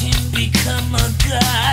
to become a god.